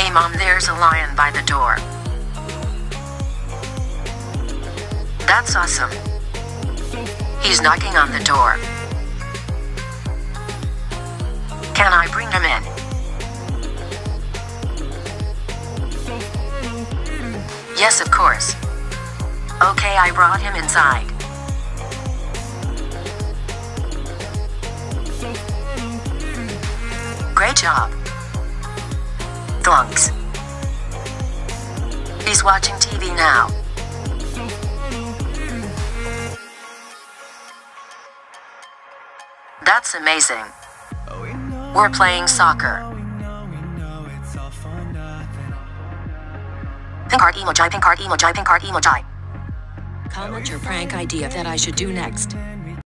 Hey mom, there's a lion by the door. That's awesome. He's knocking on the door. Can I bring him in? Yes, of course. Okay, I brought him inside. Great job. Thanks. He's watching TV now. That's amazing. We're playing soccer. Pink heart emoji, pink heart emoji, pink heart emoji. Comment your prank idea that I should do next.